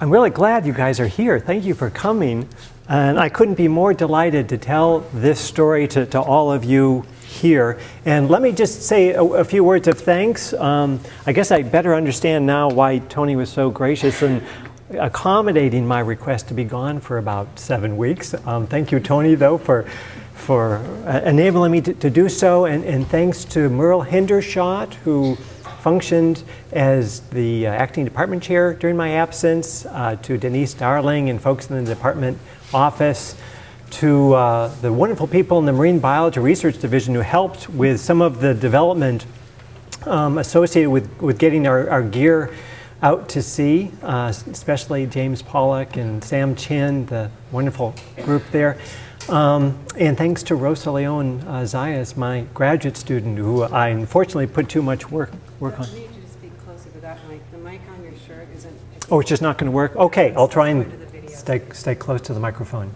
I'm really glad you guys are here. Thank you for coming. And I couldn't be more delighted to tell this story to, to all of you here. And let me just say a, a few words of thanks. Um, I guess I better understand now why Tony was so gracious and accommodating my request to be gone for about seven weeks. Um, thank you, Tony, though, for for uh, enabling me to, to do so, and, and, thanks to Merle Hendershott, who functioned as the uh, acting department chair during my absence, uh, to Denise Darling and folks in the department office, to uh, the wonderful people in the Marine Biology Research Division who helped with some of the development um, associated with, with getting our, our gear out to sea, uh, especially James Pollock and Sam Chin, the wonderful group there. Um, and thanks to Rosa Leon uh, Zayas, my graduate student, who I unfortunately put too much work work on. Need you to speak closer to that mic. The mic on your shirt isn't. Oh, it's just not going to work? Okay, I'll try and stay, stay close to the microphone.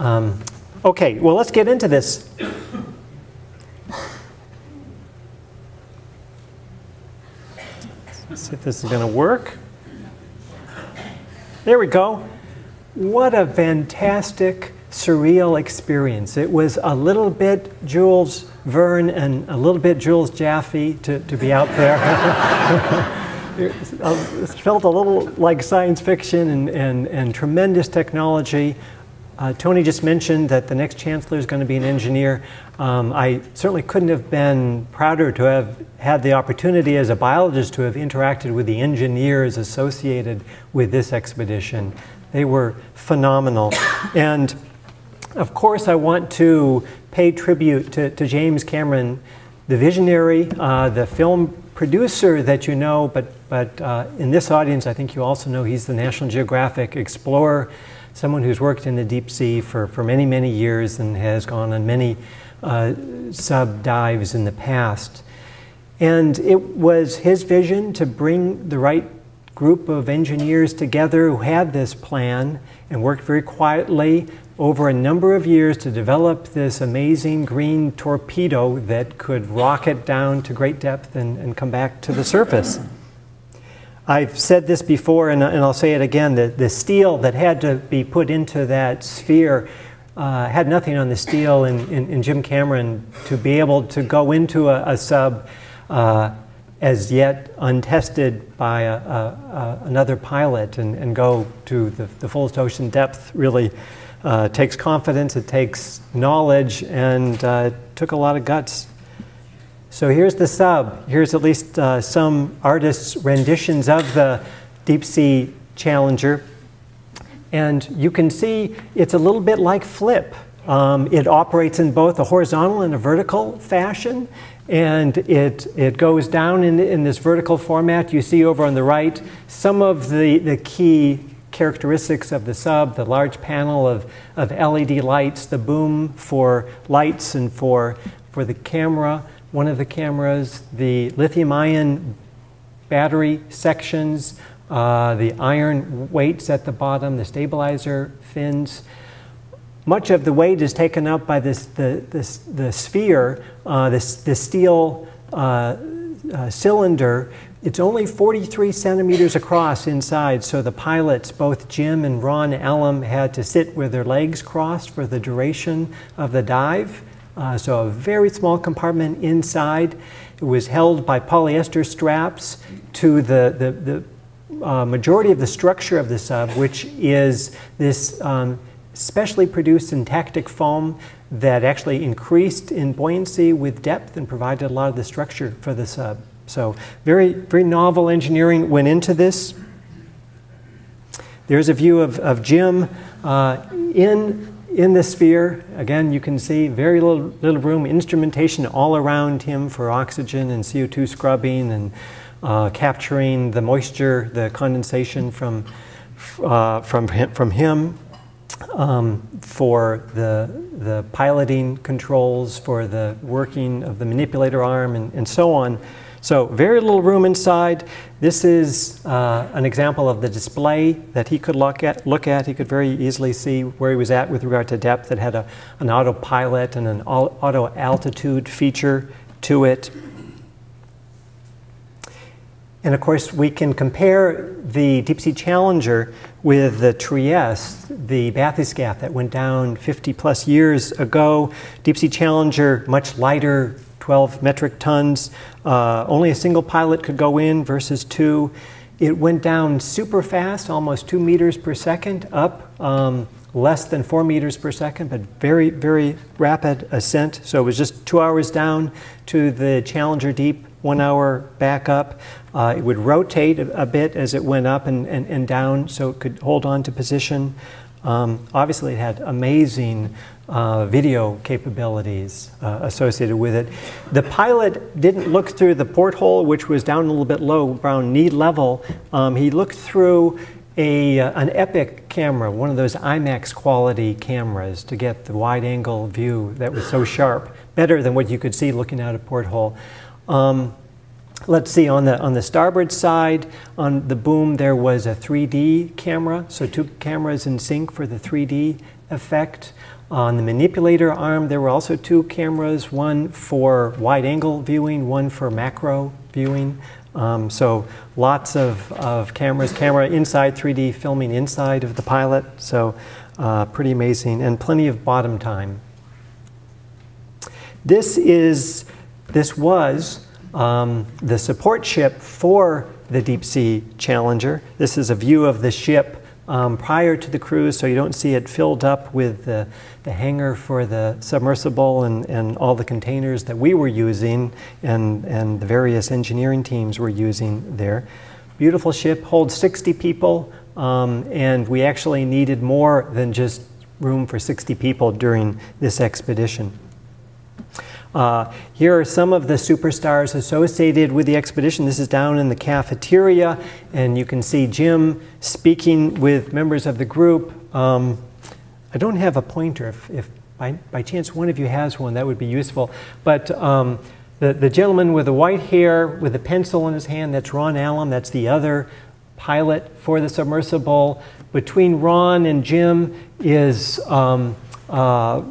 Um, okay, well, let's get into this. Let's see if this is going to work. There we go. What a fantastic surreal experience. It was a little bit Jules Verne and a little bit Jules Jaffe to, to be out there. it, felt a little like science fiction and, and, and tremendous technology. Uh, Tony just mentioned that the next chancellor is going to be an engineer. Um, I certainly couldn't have been prouder to have had the opportunity as a biologist to have interacted with the engineers associated with this expedition. They were phenomenal. And of course, I want to pay tribute to, to James Cameron, the visionary, uh, the film producer that you know, but, but uh, in this audience, I think you also know he's the National Geographic explorer, someone who's worked in the deep sea for, for many, many years and has gone on many uh, sub dives in the past. And it was his vision to bring the right group of engineers together who had this plan and worked very quietly over a number of years to develop this amazing green torpedo that could rocket down to great depth and, and come back to the surface. I've said this before, and, and I'll say it again the, the steel that had to be put into that sphere uh, had nothing on the steel in, in, in, Jim Cameron to be able to go into a, a sub uh, as yet untested by a, a, another pilot and, and go to the, the fullest ocean depth really uh, it takes confidence, it takes knowledge, and uh, took a lot of guts. So here's the sub. Here's at least uh, some artists' renditions of the Deep Sea Challenger. And you can see it's a little bit like Flip. Um, it operates in both a horizontal and a vertical fashion, and it, it goes down in, in this vertical format. You see over on the right some of the, the key characteristics of the sub, the large panel of, of LED lights, the boom for lights and for, for the camera, one of the cameras, the lithium ion battery sections, uh, the iron weights at the bottom, the stabilizer fins. Much of the weight is taken up by this, the, this, the sphere, uh, this, this steel uh, uh cylinder it's only 43 centimeters across inside, so the pilots, both Jim and Ron Allum, had to sit with their legs crossed for the duration of the dive. Uh, so a very small compartment inside. It was held by polyester straps to the, the, the uh, majority of the structure of the sub, which is this um, specially produced syntactic foam that actually increased in buoyancy with depth and provided a lot of the structure for the sub. So very, very novel engineering went into this. There's a view of, of Jim uh, in, in the sphere. Again, you can see very little, little room, instrumentation all around him for oxygen and CO2 scrubbing and uh, capturing the moisture, the condensation from, uh, from, from him. Um, for the, the piloting controls, for the working of the manipulator arm, and, and so on. So very little room inside. This is uh, an example of the display that he could look at, look at. He could very easily see where he was at with regard to depth. It had a, an autopilot and an auto altitude feature to it. And of course, we can compare the Deep Sea Challenger with the Trieste, the bathyscaphe that went down 50 plus years ago. Deep Sea Challenger, much lighter, 12 metric tons. Uh, only a single pilot could go in versus two. It went down super fast, almost two meters per second, up um, less than four meters per second, but very, very rapid ascent. So it was just two hours down to the Challenger Deep one hour back up. Uh, it would rotate a, a, bit as it went up and, and, and, down so it could hold on to position. Um, obviously, it had amazing uh, video capabilities uh, associated with it. The pilot didn't look through the porthole, which was down a little bit low, around knee level. Um, he looked through a, uh, an Epic camera, one of those IMAX quality cameras, to get the wide angle view that was so sharp, better than what you could see looking out a porthole. Um, let's see, on the, on the starboard side, on the boom, there was a 3D camera, so two cameras in sync for the 3D effect. On the manipulator arm, there were also two cameras, one for wide angle viewing, one for macro viewing. Um, so lots of, of cameras, camera inside 3D filming inside of the pilot. So uh, pretty amazing and plenty of bottom time. This is this was um, the support ship for the Deep Sea Challenger. This is a view of the ship um, prior to the cruise, so you don't see it filled up with the, the hangar for the submersible and, and all the containers that we were using and, and the various engineering teams were using there. Beautiful ship, holds 60 people, um, and we actually needed more than just room for 60 people during this expedition. Uh, here are some of the superstars associated with the expedition. This is down in the cafeteria, and you can see Jim speaking with members of the group. Um, I don't have a pointer. If, if by, by, chance one of you has one, that would be useful. But um, the, the gentleman with the white hair with a pencil in his hand, that's Ron Allum. That's the other pilot for the submersible. Between Ron and Jim is um, uh, uh,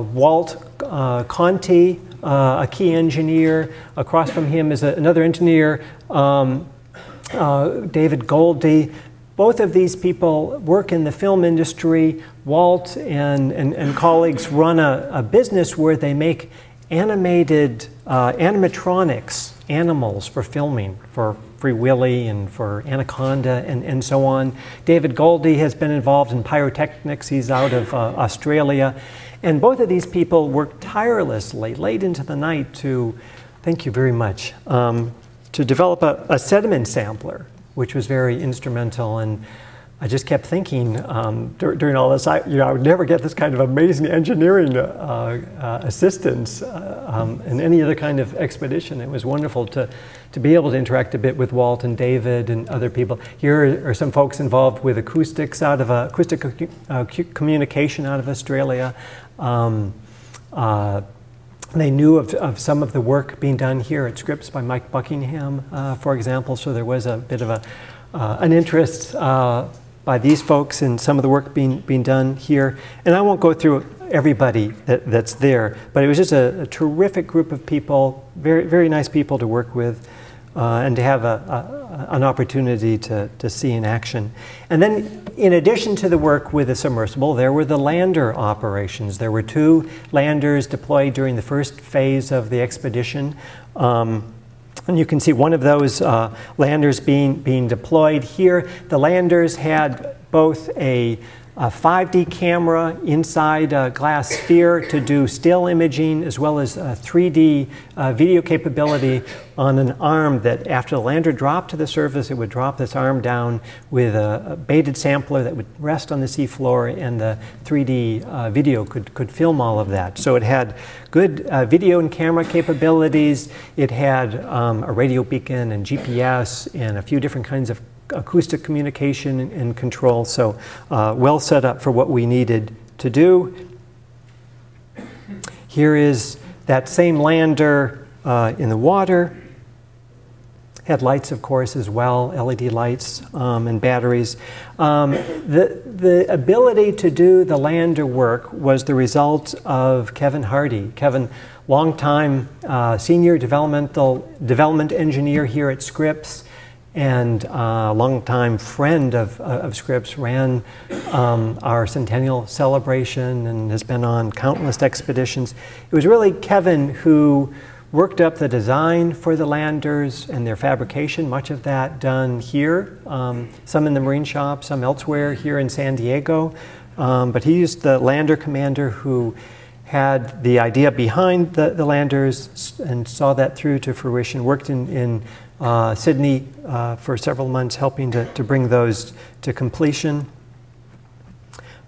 Walt uh, Conti, uh, a key engineer. Across from him is a, another engineer, um, uh, David Goldie. Both of these people work in the film industry. Walt and, and, and colleagues run a, a, business where they make animated uh, animatronics animals for filming, for Free Willy and for Anaconda and, and so on. David Goldie has been involved in pyrotechnics. He's out of uh, Australia. And both of these people worked tirelessly, late into the night, to, thank you very much, um, to develop a, a, sediment sampler, which was very instrumental. And I just kept thinking um, dur during all this, I, you know, I would never get this kind of amazing engineering uh, uh, assistance uh, um, in any other kind of expedition. It was wonderful to, to be able to interact a bit with Walt and David and other people. Here are some folks involved with acoustics out of acoustic uh, communication out of Australia. Um, uh, they knew of, of, some of the work being done here at Scripps by Mike Buckingham, uh, for example, so there was a bit of a, uh, an interest uh, by these folks in some of the work being, being done here. And I won't go through everybody that, that's there, but it was just a, a terrific group of people, very, very nice people to work with uh, and to have a, a, an opportunity to, to see in action. And then, in addition to the work with the submersible, there were the lander operations. There were two landers deployed during the first phase of the expedition. Um, and you can see one of those uh, landers being, being deployed here. The landers had both a a 5D camera inside a glass sphere to do still imaging as well as a 3D uh, video capability on an arm that after the lander dropped to the surface, it would drop this arm down with a, a baited sampler that would rest on the seafloor and the 3D uh, video could, could film all of that. So it had good uh, video and camera capabilities. It had um, a radio beacon and GPS and a few different kinds of acoustic communication and control. So uh, well set up for what we needed to do. Here is that same lander uh, in the water. Had lights, of course, as well, LED lights um, and batteries. Um, the, the ability to do the lander work was the result of Kevin Hardy. Kevin, longtime uh, senior developmental development engineer here at Scripps, and a longtime friend of, of Scripps, ran um, our centennial celebration and has been on countless expeditions. It was really Kevin who worked up the design for the landers and their fabrication, much of that done here, um, some in the Marine Shop, some elsewhere here in San Diego. Um, but he's the lander commander who had the idea behind the, the landers and saw that through to fruition, worked in, in uh, Sydney uh, for several months helping to, to bring those to completion.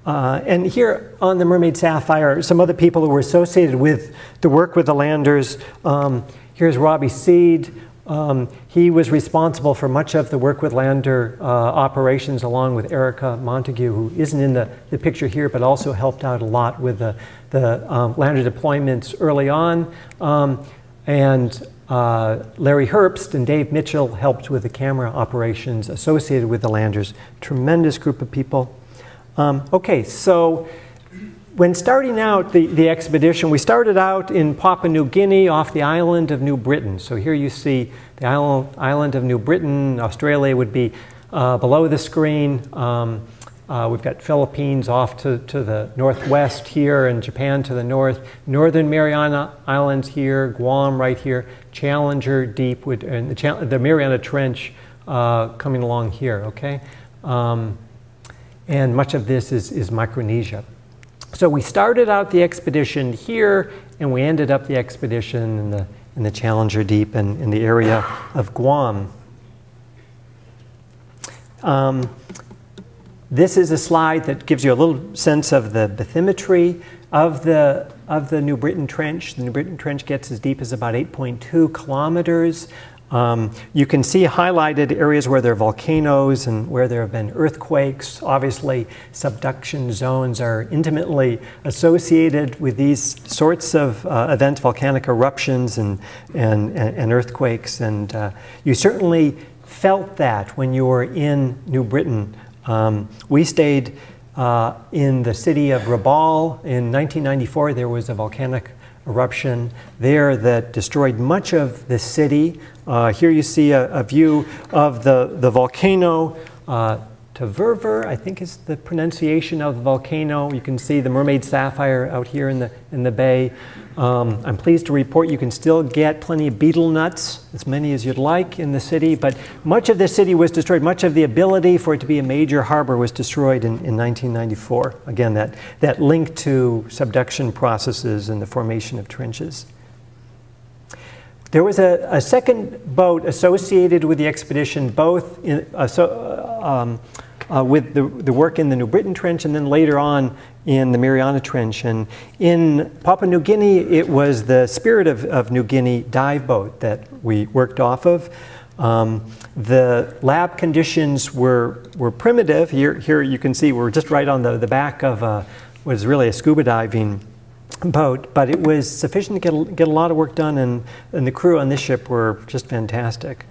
Uh, and here on the Mermaid Sapphire, some other people who were associated with the work with the landers. Um, here's Robbie Seed. Um, he was responsible for much of the work with lander uh, operations along with Erica Montague, who isn't in the, the picture here, but also helped out a lot with the, the um, lander deployments early on. Um, and uh, Larry Herbst and Dave Mitchell helped with the camera operations associated with the landers. Tremendous group of people. Um, okay, so when starting out the, the expedition, we started out in Papua New Guinea off the island of New Britain. So here you see the island, island of New Britain. Australia would be uh, below the screen. Um, uh, we've got Philippines off to, to the northwest here and Japan to the north. Northern Mariana Islands here, Guam right here, Challenger Deep, and the, the Mariana Trench uh, coming along here, okay? Um, and much of this is, is Micronesia. So we started out the expedition here, and we ended up the expedition in the, in the Challenger Deep and in the area of Guam. Um, this is a slide that gives you a little sense of the bathymetry of the, of the New Britain Trench. The New Britain Trench gets as deep as about 8.2 kilometers. Um, you can see highlighted areas where there are volcanoes and where there have been earthquakes. Obviously, subduction zones are intimately associated with these sorts of uh, events, volcanic eruptions and, and, and earthquakes. And uh, you certainly felt that when you were in New Britain. Um, we stayed uh, in the city of Rabaul in 1994. There was a volcanic eruption there that destroyed much of the city. Uh, here you see a, a, view of the, the volcano. Uh, Tavurvur, I think is the pronunciation of the volcano. You can see the mermaid sapphire out here in the, in the bay. Um, I'm pleased to report you can still get plenty of betel nuts, as many as you'd like in the city, but much of the city was destroyed. Much of the ability for it to be a major harbor was destroyed in, in 1994. Again, that, that link to subduction processes and the formation of trenches. There was a, a second boat associated with the expedition, both in, uh, so, um, uh, with the, the work in the New Britain Trench and then later on in the Mariana Trench. And in Papua New Guinea, it was the Spirit of, of New Guinea dive boat that we worked off of. Um, the lab conditions were, were primitive. Here, here you can see we're just right on the, the back of a, was really a scuba diving boat, but it was sufficient to get get a lot of work done, and, and the crew on this ship were just fantastic.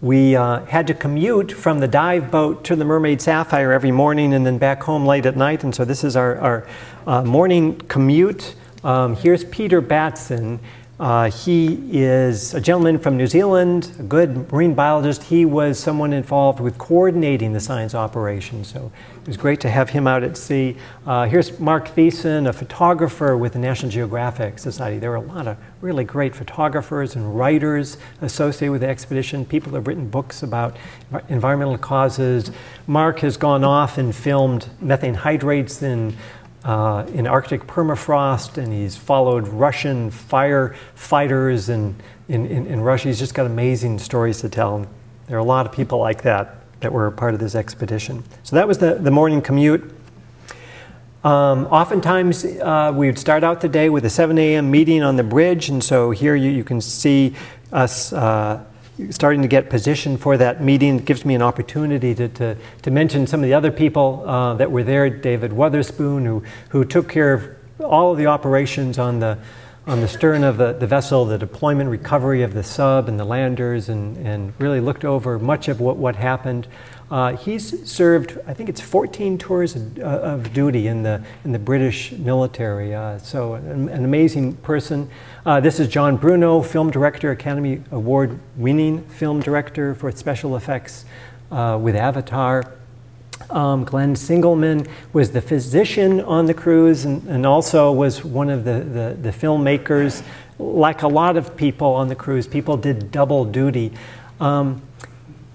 We uh, had to commute from the dive boat to the Mermaid Sapphire every morning and then back home late at night. And so this is our, our uh, morning commute. Um, here's Peter Batson. Uh, he is a gentleman from New Zealand, a good marine biologist. He was someone involved with coordinating the science operation. So it was great to have him out at sea. Uh, here's Mark Thiessen, a photographer with the National Geographic Society. There were a lot of really great photographers and writers associated with the expedition, people have written books about environmental causes. Mark has gone off and filmed methane hydrates in uh, in Arctic permafrost, and he's followed Russian firefighters in, in, in, in, Russia. He's just got amazing stories to tell. There are a lot of people like that that were part of this expedition. So that was the, the morning commute. Um, oftentimes, uh, we would start out the day with a 7 a.m. meeting on the bridge, and so here you, you can see us uh, starting to get positioned for that meeting. It gives me an opportunity to, to, to mention some of the other people uh, that were there. David Wotherspoon, who, who took care of all of the operations on the, on the stern of the, the vessel, the deployment recovery of the sub and the landers, and, and really looked over much of what, what happened. Uh, he's served, I think it's 14 tours of, uh, of duty in the, in the British military. Uh, so, an, an, amazing person. Uh, this is John Bruno, film director, Academy Award winning film director for special effects uh, with Avatar. Um, Glenn Singleman was the physician on the cruise and, and also was one of the, the, the, filmmakers. Like a lot of people on the cruise, people did double duty. Um,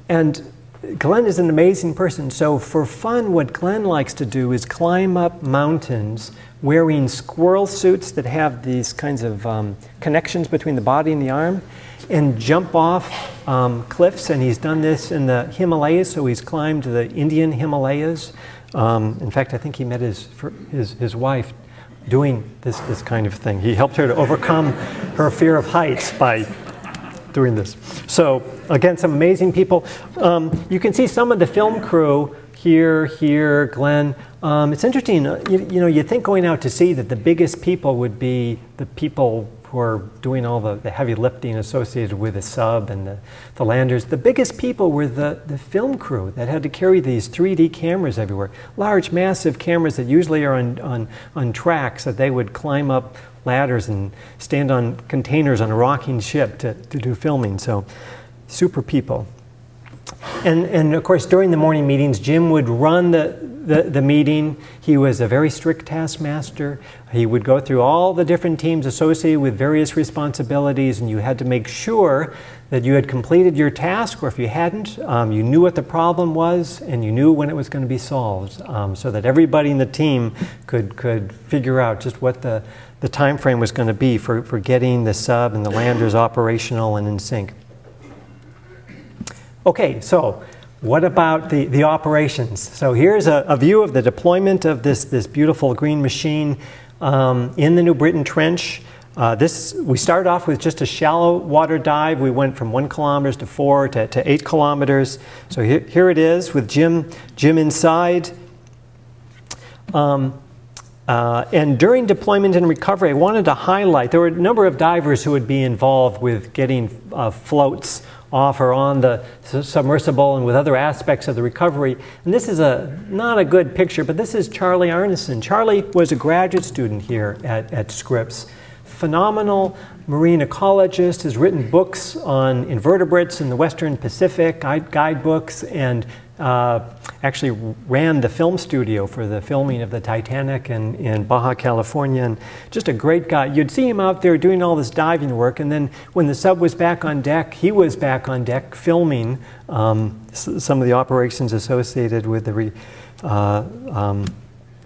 and Glenn is an amazing person. So, for fun, what Glenn likes to do is climb up mountains wearing squirrel suits that have these kinds of um, connections between the body and the arm and jump off um, cliffs. And he's done this in the Himalayas, so he's climbed the Indian Himalayas. Um, in fact, I think he met his, his, his wife doing this, this kind of thing. He helped her to overcome her fear of heights by doing this. So again, some amazing people. Um, you can see some of the film crew here, here, Glenn. Um, it's interesting, uh, you, you, know, you think going out to sea that the biggest people would be the people who are doing all the, the heavy lifting associated with the sub and the, the landers. The biggest people were the, the film crew that had to carry these 3D cameras everywhere. Large, massive cameras that usually are on, on, on tracks that they would climb up ladders and stand on containers on a rocking ship to, to do filming. So, super people. And, and of course, during the morning meetings, Jim would run the, the, the, meeting. He was a very strict taskmaster. He would go through all the different teams associated with various responsibilities, and you had to make sure that you had completed your task, or if you hadn't, um, you knew what the problem was and you knew when it was going to be solved, um, so that everybody in the team could, could figure out just what the, the time frame was going to be for, for getting the sub and the landers operational and in sync. Okay, so what about the, the operations? So here's a, a view of the deployment of this, this beautiful green machine um, in the New Britain Trench. Uh, this, we started off with just a shallow water dive. We went from one kilometers to four to, to eight kilometers. So here, here it is with Jim, Jim inside. Um, uh, and during deployment and recovery, I wanted to highlight there were a number of divers who would be involved with getting uh, floats off or on the submersible and with other aspects of the recovery. And this is a not a good picture, but this is Charlie Arneson. Charlie was a graduate student here at, at Scripps. Phenomenal marine ecologist, has written books on invertebrates in the Western Pacific, guide, guidebooks, and uh, actually ran the film studio for the filming of the Titanic in, in Baja California. And just a great guy. You'd see him out there doing all this diving work, and then when the sub was back on deck, he was back on deck filming um, some of the operations associated with the. Re, uh, um,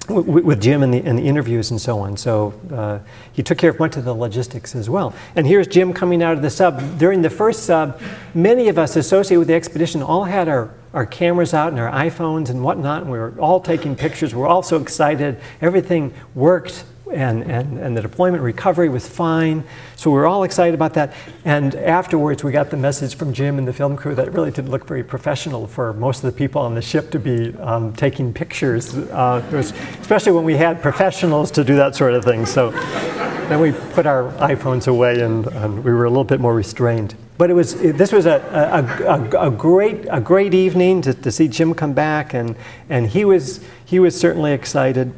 with Jim and the, and the, interviews and so on. So uh, he took care of much of the logistics as well. And here's Jim coming out of the sub. During the first sub, many of us associated with the expedition all had our, our cameras out and our iPhones and whatnot, and we were all taking pictures. We were all so excited. Everything worked and, and, and the deployment recovery was fine. So we were all excited about that. And afterwards, we got the message from Jim and the film crew that it really didn't look very professional for most of the people on the ship to be um, taking pictures, uh, was, especially when we had professionals to do that sort of thing. So then we put our iPhones away and, and we were a little bit more restrained. But it was, this was a, a, a, a great, a great evening to, to see Jim come back, and, and he, was, he was certainly excited.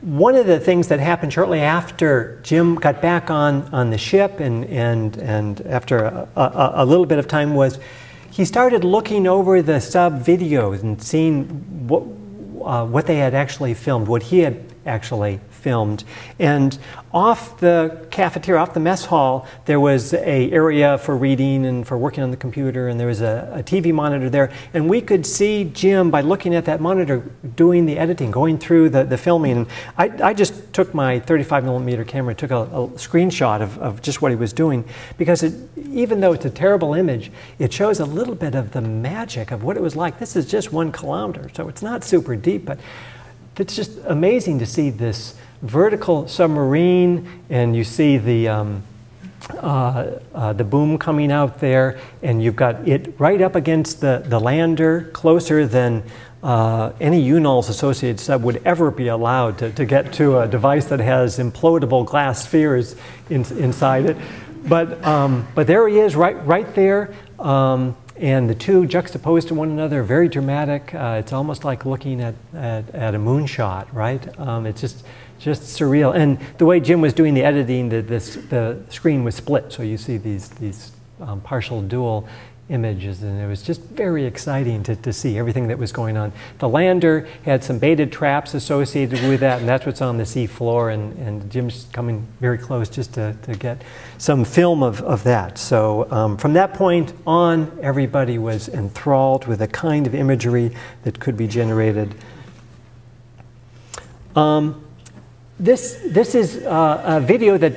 One of the things that happened shortly after Jim got back on, on the ship and, and, and after a, a, a little bit of time was he started looking over the sub videos and seeing what, uh, what they had actually filmed, what he had actually filmed. And off the cafeteria, off the mess hall, there was a area for reading and for working on the computer, and there was a, a, TV monitor there. And we could see Jim, by looking at that monitor, doing the editing, going through the, the filming. And I, I just took my 35 millimeter camera, took a, a screenshot of, of just what he was doing, because it, even though it's a terrible image, it shows a little bit of the magic of what it was like. This is just one kilometer, so it's not super deep, but it's just amazing to see this vertical submarine, and you see the, um, uh, uh, the boom coming out there, and you've got it right up against the, the lander, closer than uh, any UNOLS associated sub would ever be allowed to, to get to a device that has implodable glass spheres in, inside it. But, um, but there he is, right, right there. Um, and the two juxtaposed to one another, very dramatic. Uh, it's almost like looking at, at, at a moonshot, right? Um, it's just, just surreal. And the way Jim was doing the editing, the, this, the screen was split, so you see these, these um, partial dual images, and it was just very exciting to, to see everything that was going on. The lander had some baited traps associated with that, and that's what's on the sea floor, and, and Jim's coming very close just to, to get some film of, of that. So um, from that point on, everybody was enthralled with the kind of imagery that could be generated. Um, this, this is uh, a video that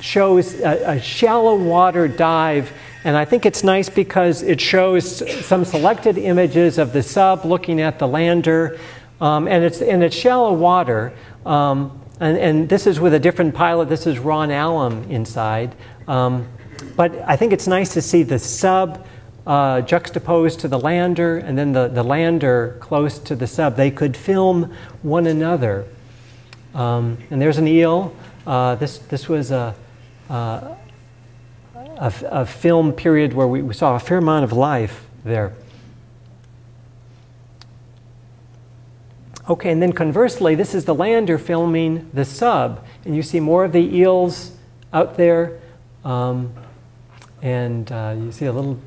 shows a, a shallow water dive and I think it's nice because it shows some selected images of the sub looking at the lander. Um, and, it's, and it's shallow water. Um, and, and, this is with a different pilot. This is Ron Allum inside. Um, but I think it's nice to see the sub uh, juxtaposed to the lander and then the, the lander close to the sub. They could film one another. Um, and there's an eel. Uh, this, this was a, uh, a, a film period where we, we saw a fair amount of life there. Okay, and then conversely, this is the lander filming the sub, and you see more of the eels out there, um, and uh, you see a little,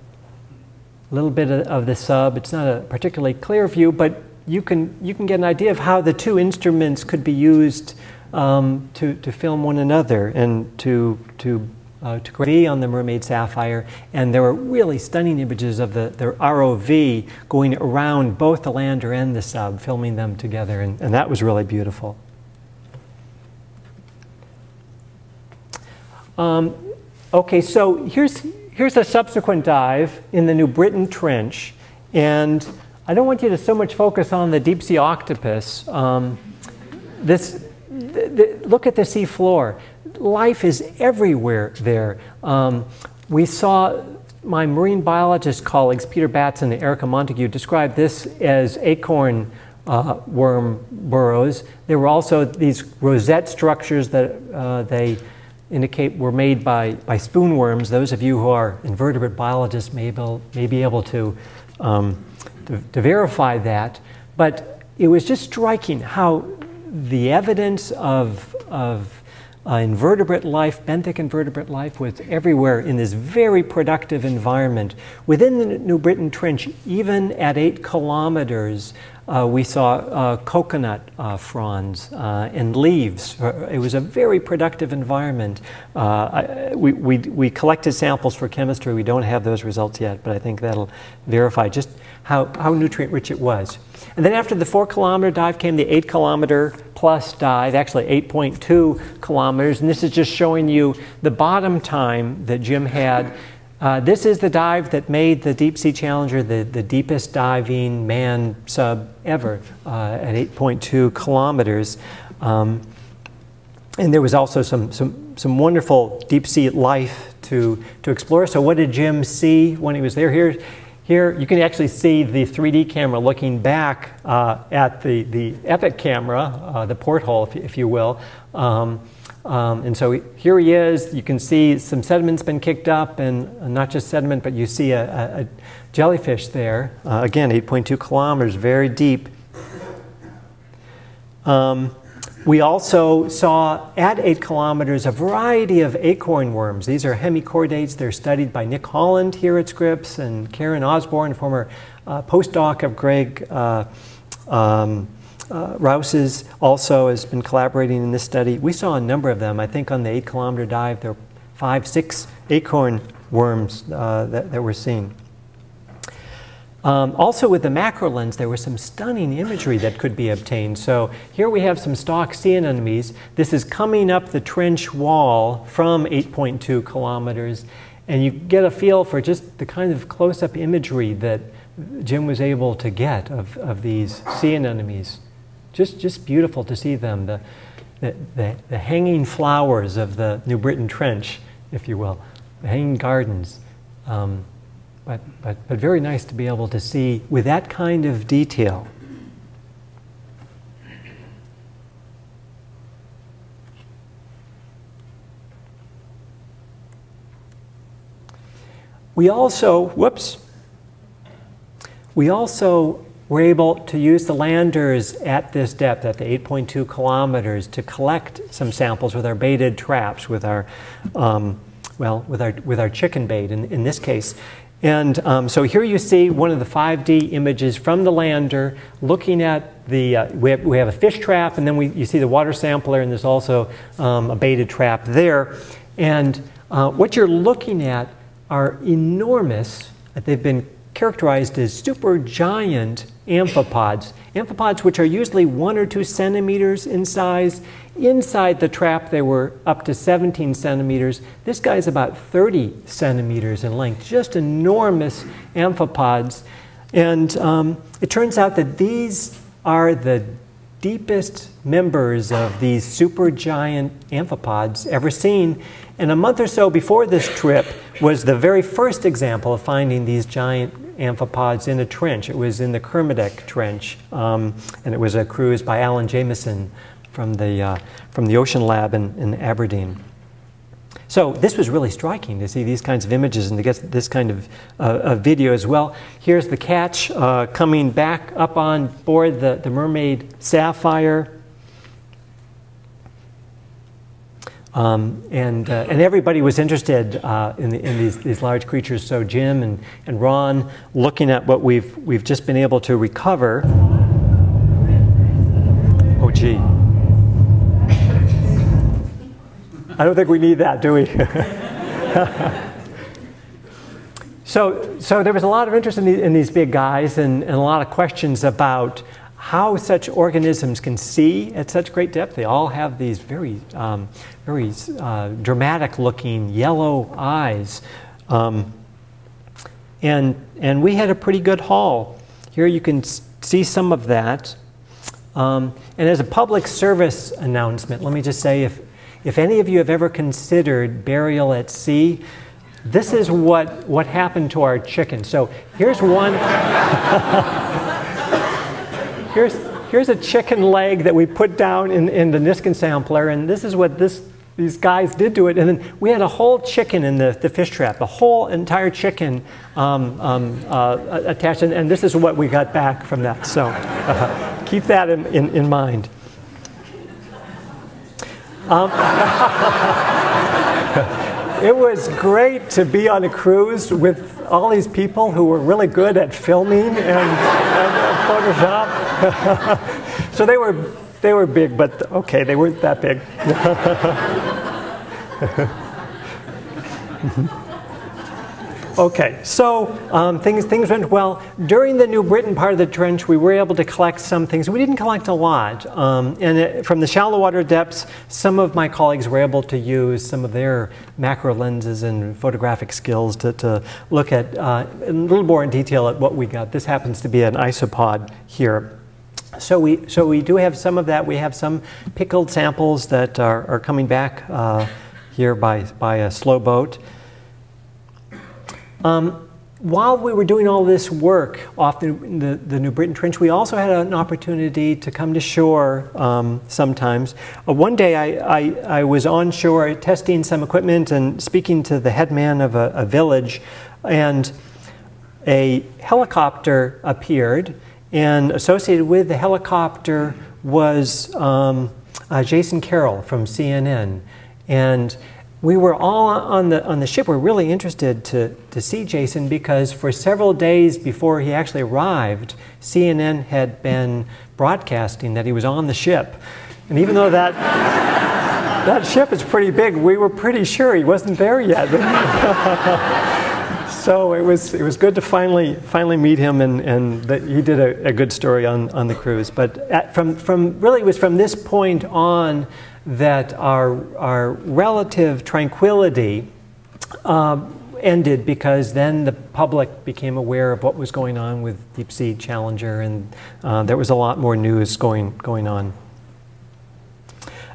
little bit of, of, the sub. It's not a particularly clear view, but you can you can get an idea of how the two instruments could be used um, to to film one another and to to uh, to be on the Mermaid Sapphire, and there were really stunning images of the, the ROV going around both the lander and the sub, filming them together, and, and that was really beautiful. Um, okay, so here's, here's a subsequent dive in the New Britain Trench, and I don't want you to so much focus on the deep sea octopus. Um, this, the, the, look at the sea floor life is everywhere there. Um, we saw my marine biologist colleagues, Peter Batson and Erica Montague, describe this as acorn uh, worm burrows. There were also these rosette structures that uh, they indicate were made by, by spoonworms. Those of you who are invertebrate biologists may, able, may be able to, um, to, to verify that. But it was just striking how the evidence of, of uh, invertebrate life, benthic invertebrate life, was everywhere in this very productive environment. Within the New Britain Trench, even at eight kilometers, uh, we saw uh, coconut uh, fronds uh, and leaves. Uh, it was a very productive environment. I, we, we, we collected samples for chemistry. We don't have those results yet, but I think that'll verify just how, how nutrient rich it was. And then after the four kilometer dive came the eight kilometer plus dive, actually 8.2 kilometers. And this is just showing you the bottom time that Jim had. Uh, this is the dive that made the Deep Sea Challenger the, the deepest diving man sub ever uh, at 8.2 kilometers. Um, and there was also some, some, some wonderful deep sea life to, to explore. So, what did Jim see when he was there? Here, here you can actually see the 3D camera looking back uh, at the, the EPIC camera, uh, the porthole, if, if you will. Um, um, and so here he is. You can see some sediment's been kicked up, and not just sediment, but you see a, a, a jellyfish there. Uh, again, 8.2 kilometers, very deep. Um, we also saw at eight kilometers a variety of acorn worms. These are hemichordates. They're studied by Nick Holland here at Scripps and Karen Osborn, former uh, postdoc of Greg uh, um, uh, Rouse's, also has been collaborating in this study. We saw a number of them. I think on the eight kilometer dive, there were five, six acorn worms uh, that, that were seen. Um, also with the macro lens, there was some stunning imagery that could be obtained. So here we have some stock sea anemones. This is coming up the trench wall from 8.2 kilometers, and you get a feel for just the kind of close-up imagery that Jim was able to get of, of these sea anemones. Just, just beautiful to see them, the, the, the, the hanging flowers of the New Britain Trench, if you will, the hanging gardens. Um, but, but, but very nice to be able to see with that kind of detail. We also, whoops, we also were able to use the landers at this depth, at the 8.2 kilometers, to collect some samples with our baited traps, with our, um, well, with our, with our chicken bait in, in this case. And um, so here you see one of the 5D images from the lander looking at the, uh, we, have, we, have, a fish trap and then we, you see the water sampler and there's also um, a baited trap there. And uh, what you're looking at are enormous, they've been characterized as super giant amphipods. Amphipods which are usually one or two centimeters in size. Inside the trap they were up to 17 centimeters. This guy is about 30 centimeters in length. Just enormous amphipods. And um, it turns out that these are the deepest members of these supergiant amphipods ever seen. And a month or so before this trip was the very first example of finding these giant amphipods in a trench. It was in the Kermadec Trench, um, and it was a cruise by Alan Jamieson from the, uh, from the Ocean Lab in, in Aberdeen. So this was really striking to see these kinds of images and to get this kind of, uh, of video as well. Here's the catch uh, coming back up on board the, the Mermaid Sapphire. Um, and, uh, and everybody was interested uh, in, the, in these, these large creatures. So Jim and, and Ron, looking at what we've, we've just been able to recover. Oh, gee. I don't think we need that, do we? so, so there was a lot of interest in, the, in these big guys and, and, a lot of questions about how such organisms can see at such great depth. They all have these very, um, very uh, dramatic looking yellow eyes. Um, and, and we had a pretty good haul. Here you can see some of that. Um, and as a public service announcement, let me just say if, if any of you have ever considered burial at sea, this is what, what happened to our chicken. So here's one. here's, here's a chicken leg that we put down in, in the Niskin sampler, and this is what this, these guys did to it. And then we had a whole chicken in the, the fish trap, the whole entire chicken um, um, uh, attached, and, and, this is what we got back from that. So uh, keep that in, in, in mind. Um, it was great to be on a cruise with all these people who were really good at filming and, and Photoshop. so they were they were big, but okay, they weren't that big. Okay, so um, things, things went well. During the New Britain part of the trench, we were able to collect some things. We didn't collect a lot. Um, and it, from the shallow water depths, some of my colleagues were able to use some of their macro lenses and photographic skills to, to look at uh, a little more in detail at what we got. This happens to be an isopod here. So we, so we do have some of that. We have some pickled samples that are, are coming back uh, here by, by a slow boat. Um, while we were doing all this work off the, the, the, New Britain Trench, we also had an opportunity to come to shore um, sometimes. Uh, one day I, I, I, was on shore testing some equipment and speaking to the headman of a, a village, and a helicopter appeared, and associated with the helicopter was um, uh, Jason Carroll from CNN. And we were all on the, on the ship. We are really interested to, to see Jason because for several days before he actually arrived, CNN had been broadcasting that he was on the ship. And even though that, that ship is pretty big, we were pretty sure he wasn't there yet. so it was, it was good to finally, finally meet him, and, and that he did a, a good story on, on the cruise. But at, from, from, really, it was from this point on that our, our relative tranquility uh, ended because then the public became aware of what was going on with Deep Sea Challenger, and uh, there was a lot more news going, going on.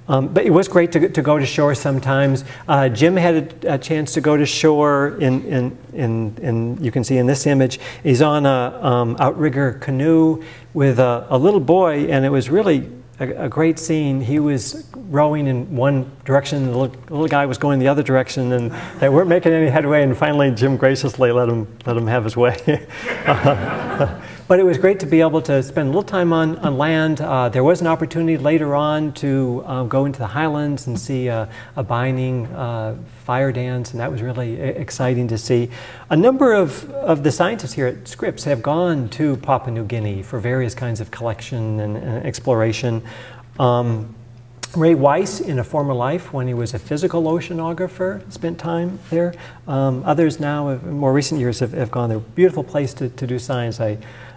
Um, but it was great to, to go to shore sometimes. Uh, Jim had a, a, chance to go to shore, in, in, in, in, you can see in this image. He's on a um, outrigger canoe with a, a little boy, and it was really a, a, great scene. He was rowing in one direction, and the little, little, guy was going the other direction, and they weren't making any headway. And finally, Jim graciously let him let him have his way. Uh, but it was great to be able to spend a little time on, on land. Uh, there was an opportunity later on to um, go into the highlands and see a, a Baining uh, fire dance, and that was really exciting to see. A number of, of the scientists here at Scripps have gone to Papua New Guinea for various kinds of collection and, and exploration. Um, Ray Weiss, in a former life, when he was a physical oceanographer, spent time there. Um, others now, in more recent years, have, have gone there. Beautiful place to, to do science. I,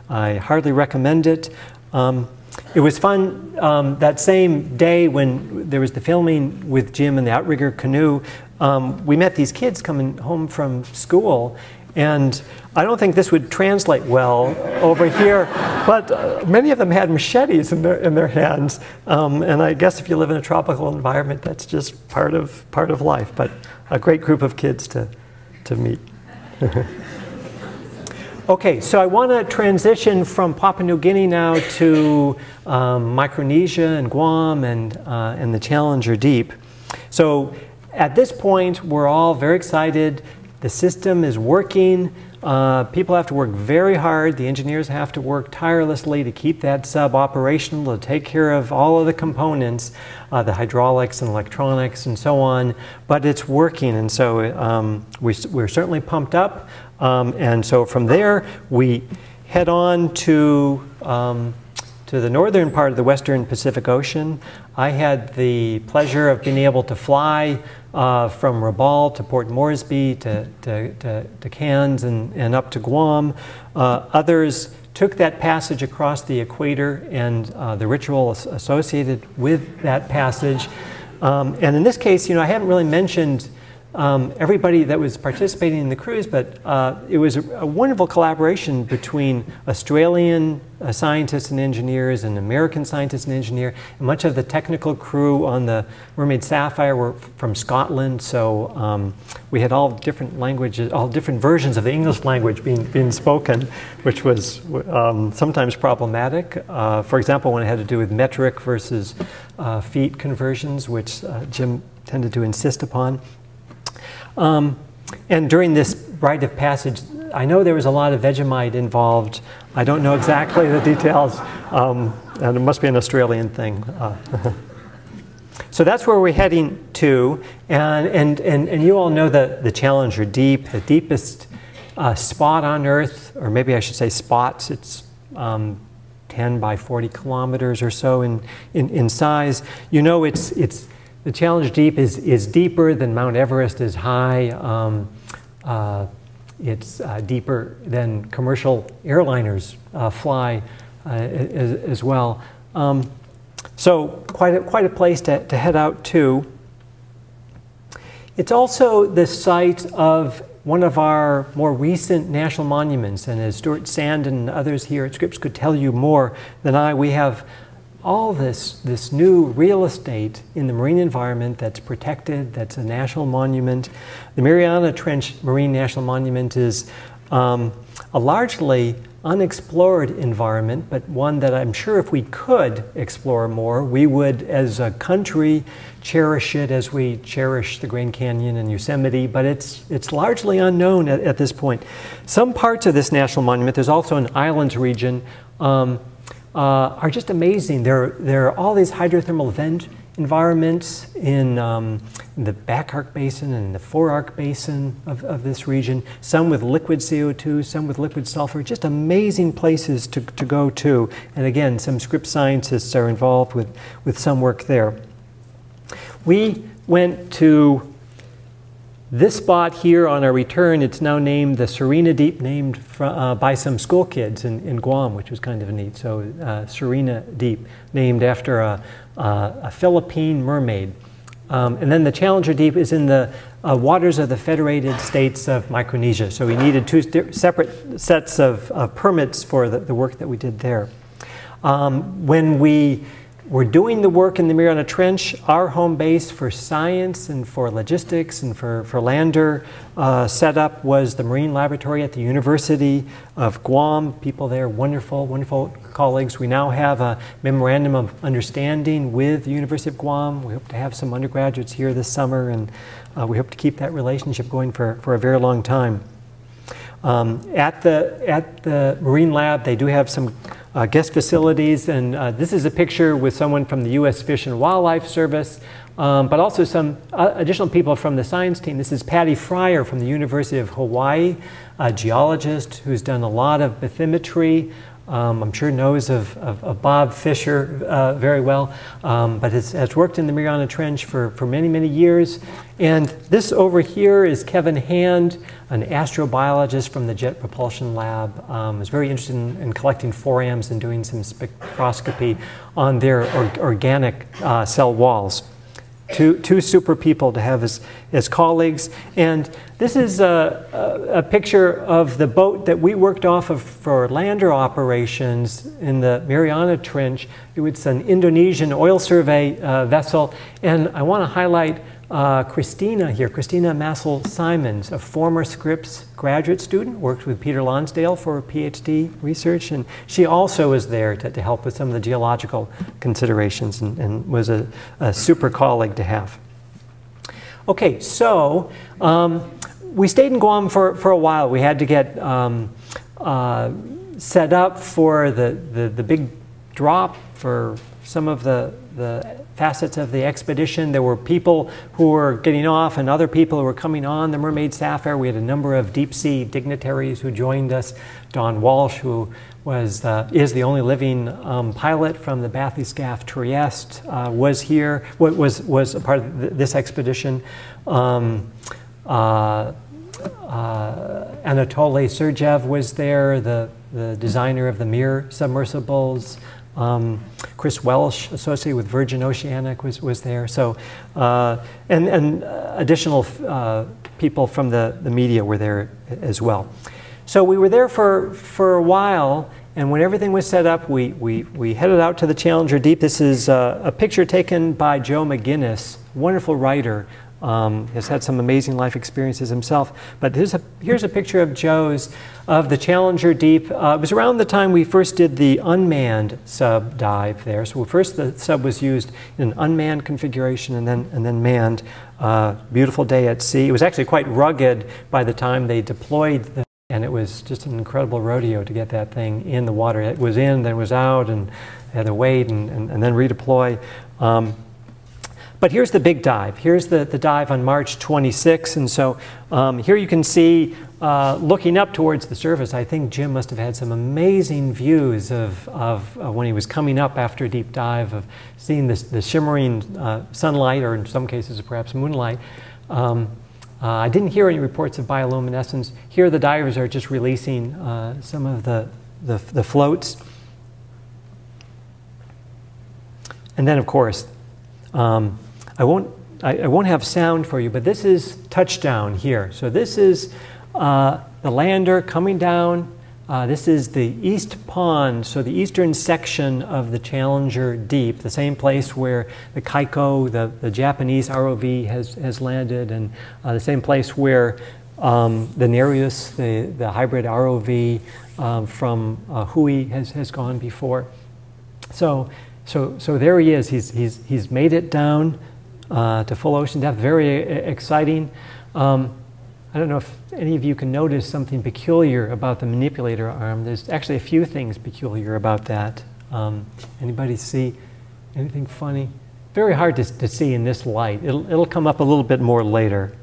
I hardly recommend it. Um, it was fun um, that same day when there was the filming with Jim and the outrigger canoe. Um, we met these kids coming home from school, and I don't think this would translate well over here, but uh, many of them had machetes in their, in their hands. Um, and I guess if you live in a tropical environment, that's just part of, part of life. But a great group of kids to, to meet. okay, so I want to transition from Papua New Guinea now to um, Micronesia and Guam and, uh, and the Challenger Deep. So at this point, we're all very excited the system is working. Uh, people have to work very hard. The engineers have to work tirelessly to keep that sub operational, to take care of all of the components, uh, the hydraulics and electronics and so on. But it's working, and so um, we, are certainly pumped up. Um, and so from there, we head on to. Um, to the northern part of the western Pacific Ocean. I had the pleasure of being able to fly uh, from Rabaul to Port Moresby to, to, to, to Cairns and, and up to Guam. Uh, others took that passage across the equator and uh, the ritual associated with that passage. Um, and in this case, you know, I haven't really mentioned um, everybody that was participating in the cruise, but uh, it was a, a, wonderful collaboration between Australian uh, scientists and engineers and American scientists and engineers. And much of the technical crew on the Mermaid Sapphire were from Scotland, so um, we had all different languages, all different versions of the English language being, being spoken, which was um, sometimes problematic. Uh, for example, when it had to do with metric versus uh, feet conversions, which uh, Jim tended to insist upon. Um, and during this rite of passage, I know there was a lot of Vegemite involved. I don't know exactly the details, um, and it must be an Australian thing. Uh, so that's where we're heading to, and, and, and, and you all know the, the Challenger Deep, the deepest uh, spot on Earth, or maybe I should say spots. It's um, 10 by 40 kilometers or so in, in, in size. You know it's, it's the Challenge Deep is, is deeper than Mount Everest is high. Um, uh, it's uh, deeper than commercial airliners uh, fly uh, as, as, well. Um, so quite a, quite a place to, to head out to. It's also the site of one of our more recent national monuments, and as Stuart Sandin and others here at Scripps could tell you more than I, we have all this, this new real estate in the marine environment that's protected, that's a national monument. The Mariana Trench Marine National Monument is um, a largely unexplored environment, but one that I'm sure if we could explore more, we would, as a country, cherish it as we cherish the Grand Canyon and Yosemite, but it's, it's largely unknown at, at this point. Some parts of this national monument, there's also an islands region. Um, uh, are just amazing. There, there are all these hydrothermal vent environments in, um, the back arc basin and the fore arc basin of, of this region, some with liquid CO2, some with liquid sulfur, just amazing places to, to go to. And again, some Scripps scientists are involved with, with some work there. We went to this spot here on our return, it's now named the Sirena Deep, named for, uh, by some school kids in, in Guam, which was kind of neat. So, uh, Sirena Deep, named after a, a Philippine mermaid. Um, and then the Challenger Deep is in the uh, waters of the Federated States of Micronesia. So, we needed two separate sets of, of permits for the, the, work that we did there. Um, when we we're doing the work in the Mariana Trench. Our home base for science and for logistics and for, for lander uh, setup was the Marine Laboratory at the University of Guam. People there, wonderful, wonderful colleagues. We now have a memorandum of understanding with the University of Guam. We hope to have some undergraduates here this summer, and uh, we hope to keep that relationship going for, for a very long time. Um, at, the, at the Marine Lab, they do have some uh, guest facilities, and uh, this is a picture with someone from the U.S. Fish and Wildlife Service, um, but also some uh, additional people from the science team. This is Patty Fryer from the University of Hawaii, a geologist who's done a lot of bathymetry. Um, I'm sure knows of, of, of Bob Fisher uh, very well, um, but has, has, worked in the Mariana Trench for, for many, many years. And this over here is Kevin Hand, an astrobiologist from the Jet Propulsion Lab. Um, is very interested in, in, collecting forams and doing some spectroscopy on their or, organic uh, cell walls two, two super people to have as, as colleagues. And this is a, a, a, picture of the boat that we worked off of for lander operations in the Mariana Trench. It was an Indonesian oil survey uh, vessel. And I want to highlight uh, Christina here, Christina Massell Symons, a former Scripps graduate student, worked with Peter Lonsdale for PhD research, and she also was there to, to help with some of the geological considerations and, and was a, a, super colleague to have. Okay, so um, we stayed in Guam for, for a while. We had to get um, uh, set up for the, the, the big drop for some of the, the facets of the expedition. There were people who were getting off and other people who were coming on the Mermaid Sapphire. We had a number of deep sea dignitaries who joined us. Don Walsh, who was, uh, is the only living um, pilot from the Bathyscaphe Trieste, uh, was here, was, was a part of this expedition. Um, uh, uh, Anatoly Sergev was there, the, the designer of the Mir submersibles. Um, Chris Welsh, associated with Virgin Oceanic, was, was there. So, uh, and, and additional uh, people from the, the media were there as well. So we were there for, for a while, and when everything was set up, we, we, we headed out to the Challenger Deep. This is uh, a picture taken by Joe MacInnis, wonderful writer um, has had some amazing life experiences himself. But a, here's a picture of Joe's of the Challenger Deep. Uh, it was around the time we first did the unmanned sub dive there. So first the sub was used in an unmanned configuration and then, and then manned. Uh, beautiful day at sea. It was actually quite rugged by the time they deployed the and it was just an incredible rodeo to get that thing in the water. It was in, then it was out, and had to wait and, and, and then redeploy. Um, but here's the big dive. Here's the, the dive on March 26. And so um, here you can see, uh, looking up towards the surface, I think Jim must have had some amazing views of, of uh, when he was coming up after a deep dive, of seeing this, the shimmering uh, sunlight, or in some cases perhaps moonlight. Um, uh, I didn't hear any reports of bioluminescence. Here the divers are just releasing uh, some of the, the, the floats. And then, of course, um, I won't, I, I, won't have sound for you, but this is touchdown here. So this is uh, the lander coming down. Uh, this is the east pond, so the eastern section of the Challenger Deep, the same place where the Kaiko, the, the Japanese ROV, has, has landed, and uh, the same place where um, the Nereus, the, the hybrid ROV um, from uh, WHOI, has, has gone before. So, so, so there he is. He's, he's, he's made it down uh, to full ocean depth. Very exciting. Um, I don't know if any of you can notice something peculiar about the manipulator arm. There's actually a few things peculiar about that. Um, anybody see anything funny? Very hard to, to see in this light. It'll, it'll come up a little bit more later.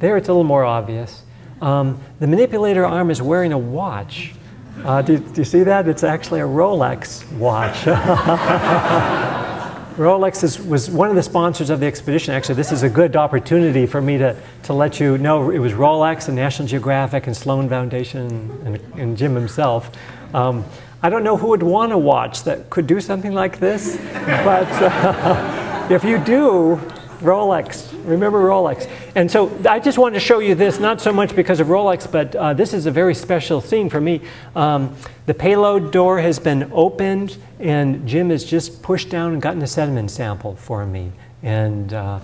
There it's a little more obvious. Um, the manipulator arm is wearing a watch. Uh, do, do, you see that? It's actually a Rolex watch. Rolex is, was one of the sponsors of the expedition. Actually, this is a good opportunity for me to, to let you know it was Rolex and National Geographic and Sloan Foundation and, and Jim himself. Um, I don't know who would want a watch that could do something like this, but uh, if you do, Rolex. Remember Rolex. And so I just wanted to show you this, not so much because of Rolex, but uh, this is a very special scene for me. Um, the payload door has been opened, and Jim has just pushed down and gotten a sediment sample for me. And, uh,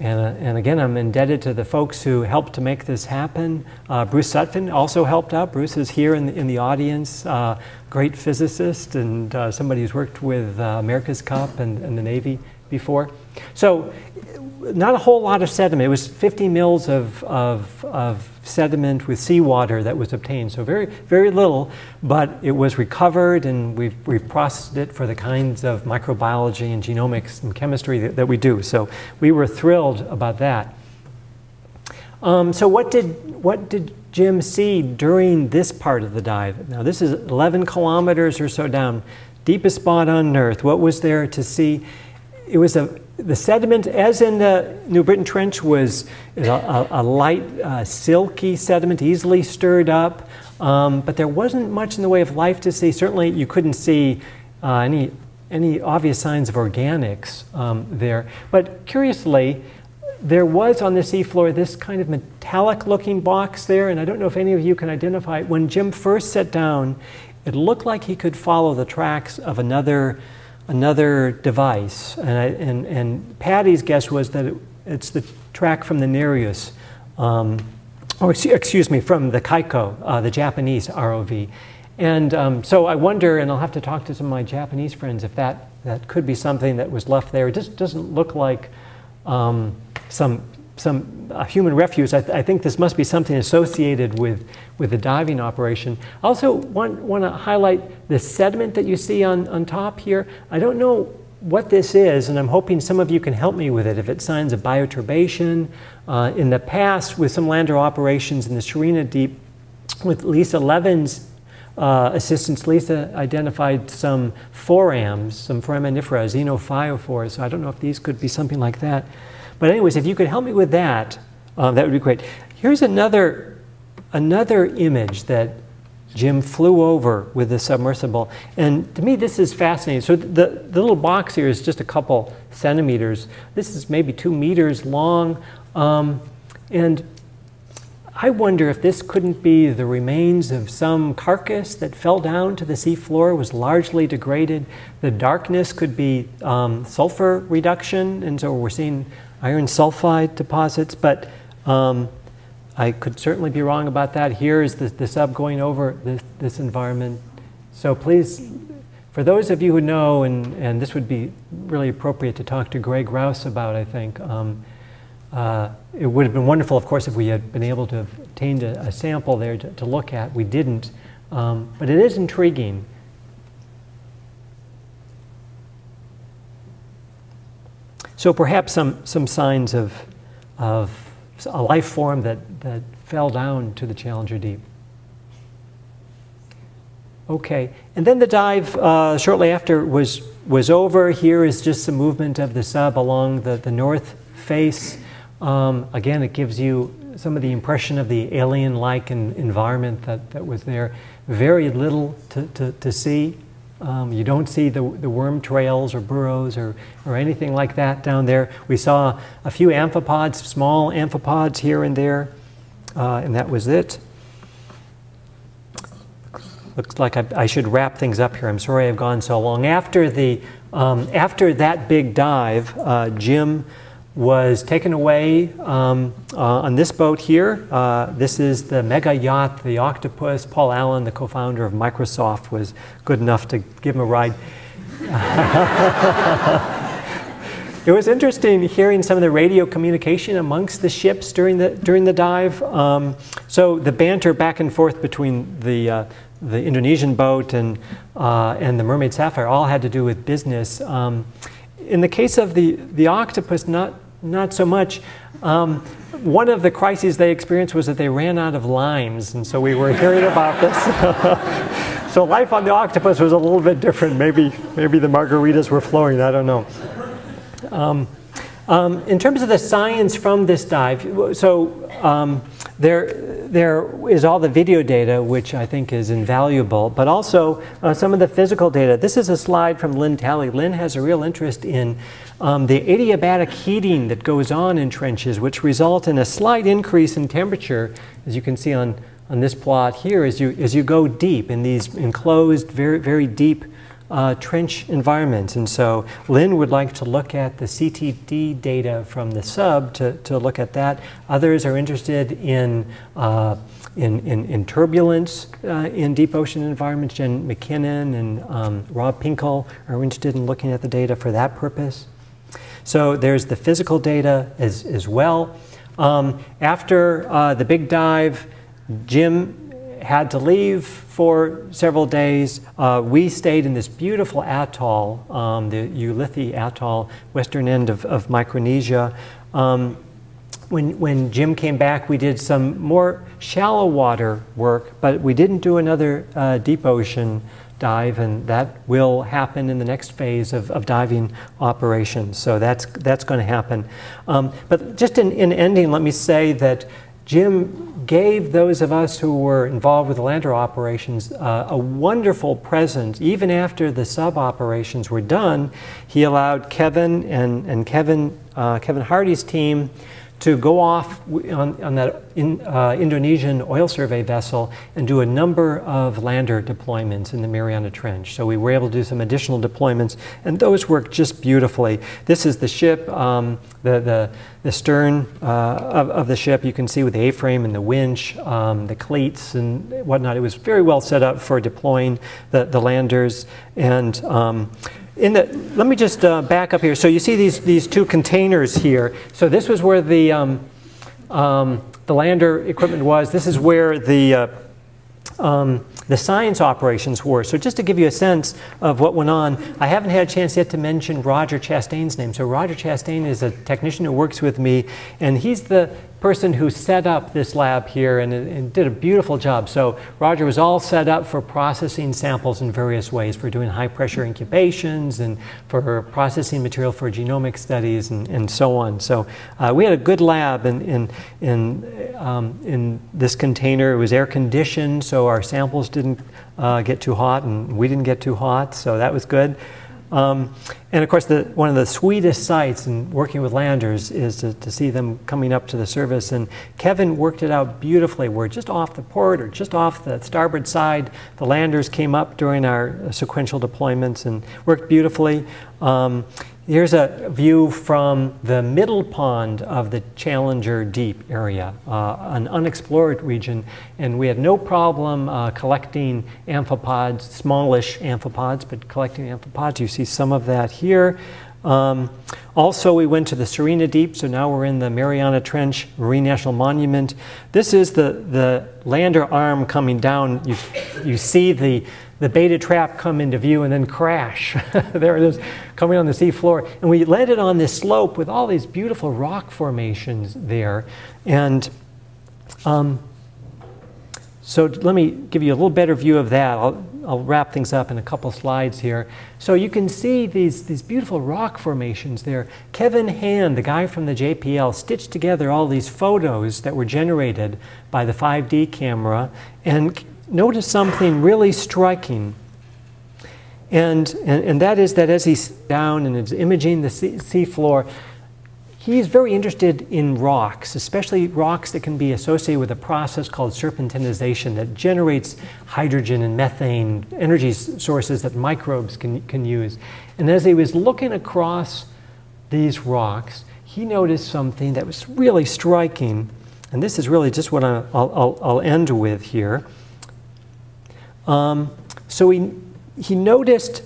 and, uh, and again, I'm indebted to the folks who helped to make this happen. Uh, Bruce Sutphin also helped out. Bruce is here in the, in the audience, uh, great physicist and uh, somebody who's worked with America's Cup and, and the Navy before. So not a whole lot of sediment. It was 50 mils of, of, of sediment with seawater that was obtained. So very, very little, but it was recovered and we've, we've processed it for the kinds of microbiology and genomics and chemistry that, that we do. So we were thrilled about that. Um, so what did, what did Jim see during this part of the dive? Now this is 11 kilometers or so down, deepest spot on Earth. What was there to see? It was a the sediment, as in the New Britain Trench, was a, a, a light, uh, silky sediment, easily stirred up, um, but there wasn't much in the way of life to see. Certainly, you couldn't see uh, any any obvious signs of organics um, there. But curiously, there was on the seafloor this kind of metallic-looking box there, and I don't know if any of you can identify it. When Jim first sat down, it looked like he could follow the tracks of another another device. And, I, and, and Patty's guess was that it, it's the track from the Nereus, um, or excuse me, from the Kaiko, uh, the Japanese ROV. And um, so I wonder, and I'll have to talk to some of my Japanese friends if that, that could be something that was left there. It just doesn't look like um, some some uh, human refuse. I, th I, think this must be something associated with, with the diving operation. I also want, want to highlight the sediment that you see on, on top here. I don't know what this is, and I'm hoping some of you can help me with it. If it's signs of bioturbation, uh, in the past with some lander operations in the Sirena Deep, with Lisa Levin's uh, assistance, Lisa identified some forams, some foraminifera, xenophyophores, So I don't know if these could be something like that. But anyways, if you could help me with that, um, that would be great. Here's another, another image that Jim flew over with the submersible. And to me, this is fascinating. So the, the little box here is just a couple centimeters. This is maybe two meters long. Um, and I wonder if this couldn't be the remains of some carcass that fell down to the seafloor, was largely degraded. The darkness could be um, sulfur reduction, and so we're seeing iron sulfide deposits, but um, I could certainly be wrong about that. Here is the, the sub going over this, this environment. So please, for those of you who know, and, and this would be really appropriate to talk to Greg Rouse about, I think, um, uh, it would have been wonderful, of course, if we had been able to have obtained a, a sample there to, to, look at. We didn't. Um, but it is intriguing. So perhaps some, some signs of, of a life form that, that fell down to the Challenger Deep. Okay, and then the dive uh, shortly after was, was over. Here is just some movement of the sub along the, the north face. Um, again, it gives you some of the impression of the alien-like environment that, that was there. Very little to, to, to see. Um, you don't see the, the worm trails or burrows or, or anything like that down there. We saw a few amphipods, small amphipods here and there, uh, and that was it. Looks like I, I, should wrap things up here. I'm sorry I've gone so long. After, the, um, after that big dive, uh, Jim was taken away um, uh, on this boat here. Uh, this is the mega yacht, the Octopus. Paul Allen, the co-founder of Microsoft, was good enough to give him a ride. it was interesting hearing some of the radio communication amongst the ships during the during the dive. Um, so the banter back and forth between the uh, the Indonesian boat and uh, and the Mermaid Sapphire all had to do with business. Um, in the case of the the octopus, not not so much. Um, one of the crises they experienced was that they ran out of limes, and so we were hearing about this. so life on the octopus was a little bit different. Maybe, maybe the margaritas were flowing. I don't know. Um, um, in terms of the science from this dive, so um, there there is all the video data, which I think is invaluable, but also uh, some of the physical data. This is a slide from Lynn Talley. Lynn has a real interest in um, the adiabatic heating that goes on in trenches, which result in a slight increase in temperature, as you can see on, on this plot here, as you, as you go deep in these enclosed, very, very deep uh, trench environments. And so Lynn would like to look at the CTD data from the sub to, to look at that. Others are interested in, uh, in, in, in, turbulence uh, in deep ocean environments. Jen MacKinnon and um, Rob Pinkel are interested in looking at the data for that purpose. So there's the physical data as, as well. Um, after uh, the big dive, Jim had to leave for several days. Uh, we stayed in this beautiful atoll, um, the Ulithi Atoll, western end of, of Micronesia. Um, when, when Jim came back, we did some more shallow water work, but we didn't do another uh, deep ocean dive, and that will happen in the next phase of, of diving operations. So that's, that's going to happen. Um, but just in, in ending, let me say that Jim gave those of us who were involved with the lander operations uh, a wonderful present. Even after the sub operations were done, he allowed Kevin and, and Kevin, uh, Kevin Hardy's team to go off on, on that in, uh, Indonesian oil survey vessel and do a number of lander deployments in the Mariana Trench. So we were able to do some additional deployments, and those worked just beautifully. This is the ship, um, the, the, the, stern uh, of, of, the ship. You can see with the A-frame and the winch, um, the cleats and whatnot. It was very well set up for deploying the, the landers. And um, the, let me just uh, back up here. So you see these, these two containers here. So this was where the, um, um, the lander equipment was. This is where the, uh, um, the science operations were. So just to give you a sense of what went on, I haven't had a chance yet to mention Roger Chastain's name. So Roger Chastain is a technician who works with me, and he's the person who set up this lab here and, and, did a beautiful job. So Roger was all set up for processing samples in various ways, for doing high pressure incubations and for processing material for genomic studies and, and so on. So uh, we had a good lab in, in, in, um, in this container. It was air conditioned, so our samples didn't uh, get too hot and we didn't get too hot, so that was good. Um, and of course, the, one of the sweetest sights in working with landers is to, to, see them coming up to the surface. And Kevin worked it out beautifully. We're just off the port or just off the starboard side. The landers came up during our sequential deployments and worked beautifully. Um, Here's a view from the middle pond of the Challenger Deep area, uh, an unexplored region, and we had no problem uh, collecting amphipods, smallish amphipods, but collecting amphipods. You see some of that here. Um, also, we went to the Sirena Deep, so now we're in the Mariana Trench Marine National Monument. This is the, the lander arm coming down. You, you see the the beta trap come into view and then crash. there it is, coming on the seafloor. And we landed on this slope with all these beautiful rock formations there. And um, so let me give you a little better view of that. I'll, I'll wrap things up in a couple slides here. So you can see these, these beautiful rock formations there. Kevin Hand, the guy from the JPL, stitched together all these photos that were generated by the 5D camera and notice something really striking. And, and, and that is that as he's down and is imaging the sea, seafloor, he's very interested in rocks, especially rocks that can be associated with a process called serpentinization that generates hydrogen and methane, energy sources that microbes can, can use. And as he was looking across these rocks, he noticed something that was really striking. And this is really just what I'll, I'll, I'll end with here. Um, so he, he noticed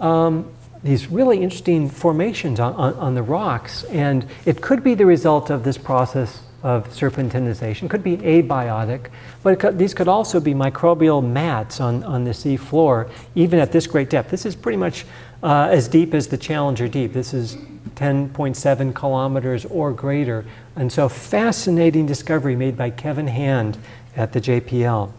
um, these really interesting formations on, on, on, the rocks, and it could be the result of this process of serpentinization, could be abiotic, but could, these could also be microbial mats on, on the sea floor, even at this great depth. This is pretty much uh, as deep as the Challenger Deep. This is 10.7 kilometers or greater. And so, fascinating discovery made by Kevin Hand at the JPL.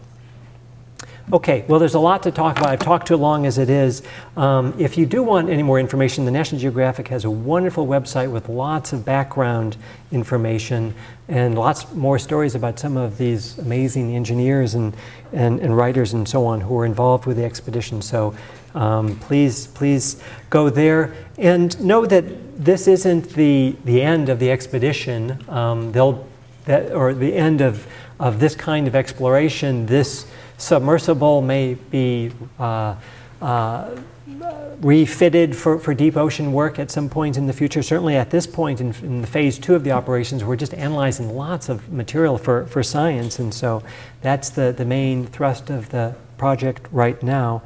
Okay, well, there's a lot to talk about. I've talked too long as it is. Um, if you do want any more information, the National Geographic has a wonderful website with lots of background information and lots more stories about some of these amazing engineers and, and, and writers and so on who were involved with the expedition. So um, please, please go there. And know that this isn't the, the end of the expedition. Um, they'll, that, or the end of, of this kind of exploration. This submersible may be uh, uh, refitted for, for deep ocean work at some point in the future. Certainly at this point in, in, the phase two of the operations, we're just analyzing lots of material for, for science. And so that's the, the main thrust of the project right now.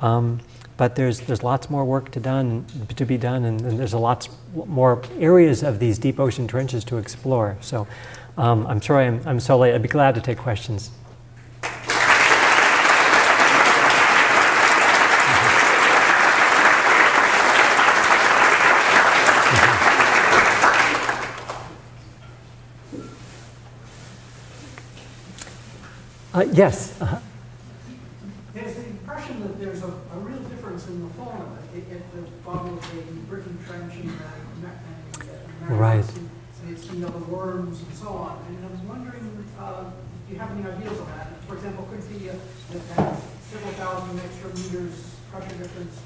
Um, but there's, there's lots more work to, done, to be done, and, and there's a lots more areas of these deep ocean trenches to explore. So um, I'm sorry I'm, I'm so late. I'd be glad to take questions. Uh, yes. Uh-huh. There's the impression that there's a, a real difference in the fauna at, at the bottom of the Britain Trench and the and the Right. And It's, you know, the worms and so on. And I was wondering, uh, do you have any ideas on that? For example, could the, uh, that that several thousand extra meters pressure difference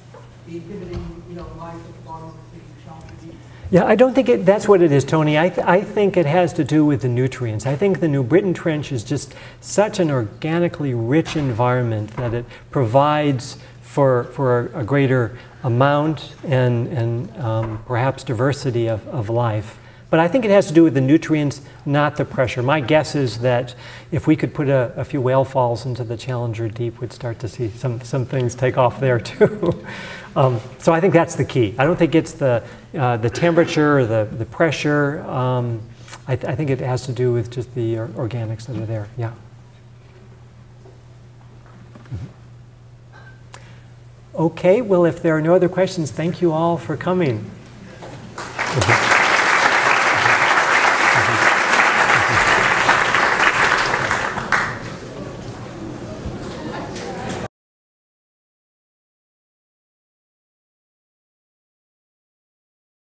be inhibiting, you know, life at the bottom of the Challenger Deep? Yeah, I don't think it, that's what it is, Tony. I, th- I think it has to do with the nutrients. I think the New Britain Trench is just such an organically rich environment that it provides for, for a, greater amount and, and um, perhaps diversity of, of life. But I think it has to do with the nutrients, not the pressure. My guess is that if we could put a, a few whale falls into the Challenger Deep, we'd start to see some, some things take off there too. um, so I think that's the key. I don't think it's the, uh, the temperature or the, the pressure. Um, I, th- I think it has to do with just the or- organics that are there. Yeah. Mhm. Okay, well, if there are no other questions, thank you all for coming.